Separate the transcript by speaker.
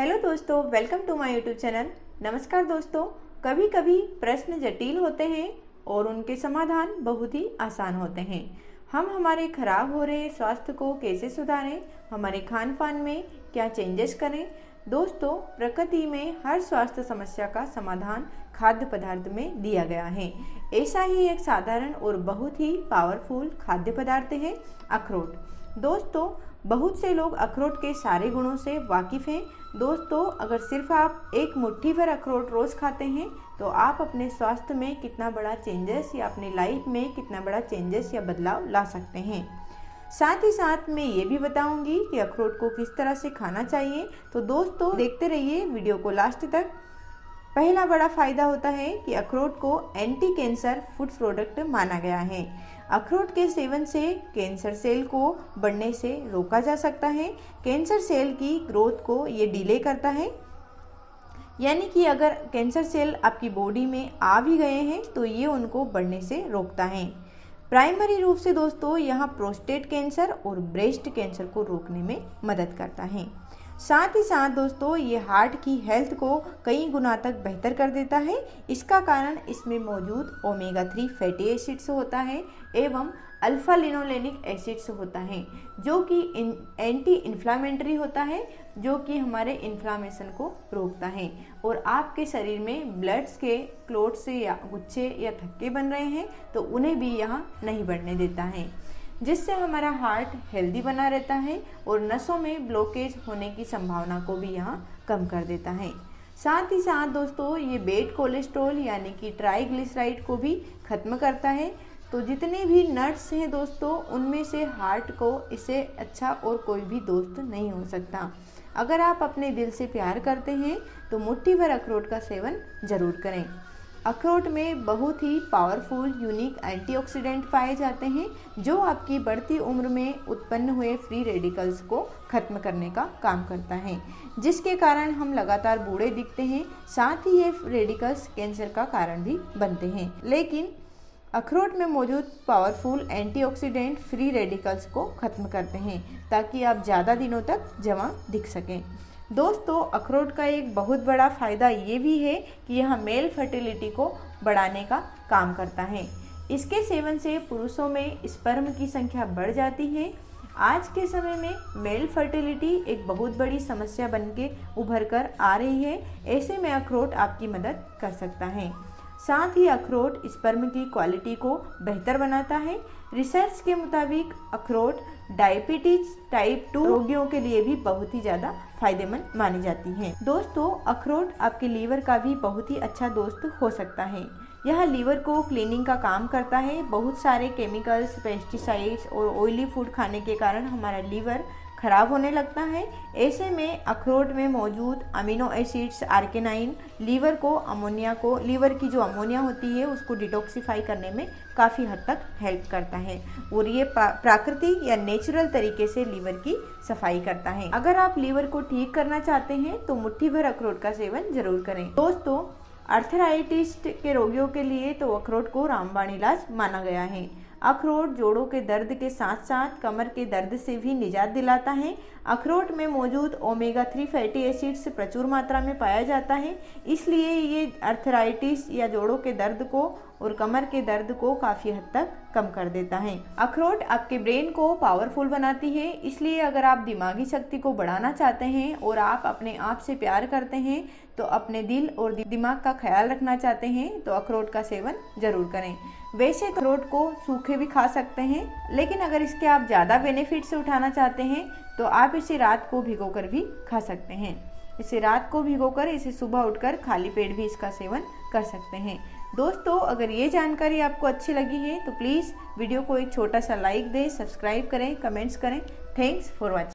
Speaker 1: Hello दोस्तों, welcome to my YouTube channel. नमस्कार दोस्तों कभी कभी प्रश्न जटिल होते हैं और उनके समाधान बहुत ही आसान होते हैं। हम हमारे खराब हो रहे स्वास्थ्य को कैसे सुधारें, हमारे खान पान में क्या चेंजेस करें दोस्तों, प्रकृति में हर स्वास्थ्य समस्या का समाधान खाद्य पदार्थ में दिया गया है। ऐसा ही एक साधारण और बहुत ही पावरफुल खाद्य पदार्थ है, अखरोट। दोस्तों, बहुत से लोग अखरोट के सारे गुणों से वाकिफ हैं। दोस्तों, अगर सिर्फ़ आप एक मुट्ठी भर अखरोट रोज खाते हैं तो आप अपने स्वास्थ्य में कितना बड़ा चेंजेस या अपनी लाइफ में कितना बड़ा चेंजेस या बदलाव ला सकते हैं। साथ ही साथ मैं ये भी बताऊँगी कि अखरोट को किस तरह से खाना चाहिए। तो दोस्तों, देखते रहिए वीडियो को लास्ट तक। पहला बड़ा फ़ायदा होता है कि अखरोट को एंटी कैंसर फ़ूड प्रोडक्ट माना गया है। अखरोट के सेवन से कैंसर सेल को बढ़ने से रोका जा सकता है। कैंसर सेल की ग्रोथ को ये डिले करता है। यानी कि अगर कैंसर सेल आपकी बॉडी में आ भी गए हैं तो ये उनको बढ़ने से रोकता है। प्राइमरी रूप से दोस्तों यहाँ प्रोस्टेट कैंसर और ब्रेस्ट कैंसर को रोकने में मदद करता है। साथ ही साथ दोस्तों, ये हार्ट की हेल्थ को कई गुना तक बेहतर कर देता है। इसका कारण इसमें मौजूद ओमेगा थ्री फैटी एसिड्स होता है एवं अल्फ़ा लिनोलेनिक एसिड्स होता है, जो कि एंटी इन्फ्लामेंट्री होता है, जो कि हमारे इन्फ्लामेशन को रोकता है और आपके शरीर में ब्लड्स के क्लोट से या गुच्छे या थक्के बन रहे हैं तो उन्हें भी यहाँ नहीं बढ़ने देता है। जिससे हमारा हार्ट हेल्दी बना रहता है और नसों में ब्लॉकेज होने की संभावना को भी यहाँ कम कर देता है। साथ ही साथ दोस्तों, ये बेड कोलेस्ट्रॉल यानी कि ट्राईग्लिसराइड को भी खत्म करता है। तो जितने भी नट्स हैं दोस्तों, उनमें से हार्ट को इसे अच्छा और कोई भी दोस्त नहीं हो सकता। अगर आप अपने दिल से प्यार करते हैं तो मुट्ठी भर अखरोट का सेवन ज़रूर करें। अखरोट में बहुत ही पावरफुल यूनिक एंटीऑक्सीडेंट पाए जाते हैं, जो आपकी बढ़ती उम्र में उत्पन्न हुए फ्री रेडिकल्स को खत्म करने का काम करता है। जिसके कारण हम लगातार बूढ़े दिखते हैं, साथ ही ये रेडिकल्स कैंसर का कारण भी बनते हैं। लेकिन अखरोट में मौजूद पावरफुल एंटीऑक्सीडेंट फ्री रेडिकल्स को खत्म करते हैं, ताकि आप ज़्यादा दिनों तक जमा दिख सकें। दोस्तों, अखरोट का एक बहुत बड़ा फ़ायदा ये भी है कि यह मेल फर्टिलिटी को बढ़ाने का काम करता है। इसके सेवन से पुरुषों में स्पर्म की संख्या बढ़ जाती है। आज के समय में मेल फर्टिलिटी एक बहुत बड़ी समस्या बन के उभर कर आ रही है। ऐसे में अखरोट आपकी मदद कर सकता है। साथ ही अखरोट स्पर्म की क्वालिटी को बेहतर बनाता है। रिसर्च के मुताबिक अखरोट डायबिटीज़ टाइप टू रोगियों के लिए भी बहुत ही ज़्यादा फ़ायदेमंद मानी जाती है। दोस्तों, अखरोट आपके लीवर का भी बहुत ही अच्छा दोस्त हो सकता है। यह लीवर को क्लीनिंग का काम करता है। बहुत सारे केमिकल्स पेस्टिसाइड्स और ऑयली फ़ूड खाने के कारण हमारा लीवर खराब होने लगता है। ऐसे में अखरोट में मौजूद अमीनो एसिड्स, आर्केनाइन, लीवर को अमोनिया को, लीवर की जो अमोनिया होती है, उसको डिटॉक्सीफाई करने में काफ़ी हद तक हेल्प करता है और ये प्राकृतिक या नेचुरल तरीके से लीवर की सफ़ाई करता है। अगर आप लीवर को ठीक करना चाहते हैं तो मुट्ठी भर अखरोट का सेवन ज़रूर करें। दोस्तों, अर्थराइटिस के रोगियों के लिए तो अखरोट को रामबाण इलाज माना गया है। अखरोट जोड़ों के दर्द के साथ साथ कमर के दर्द से भी निजात दिलाता है। अखरोट में मौजूद ओमेगा थ्री फैटी एसिड्स प्रचुर मात्रा में पाया जाता है। इसलिए ये अर्थराइटिस या जोड़ों के दर्द को और कमर के दर्द को काफ़ी हद तक कम कर देता है। अखरोट आपके ब्रेन को पावरफुल बनाती है। इसलिए अगर आप दिमागी शक्ति को बढ़ाना चाहते हैं और आप अपने आप से प्यार करते हैं तो अपने दिल और दिमाग का ख्याल रखना चाहते हैं तो अखरोट का सेवन ज़रूर करें। वैसे अखरोट को सूखे भी खा सकते हैं, लेकिन अगर इसके आप ज़्यादा बेनिफिट से उठाना चाहते हैं तो आप इसे रात को भिगोकर भी खा सकते हैं। इसे रात को भिगोकर, इसे सुबह उठकर खाली पेट भी इसका सेवन कर सकते हैं। दोस्तों, अगर ये जानकारी आपको अच्छी लगी है तो प्लीज़ वीडियो को एक छोटा सा लाइक दें सब्सक्राइब करें कमेंट्स करें। Thanks for watching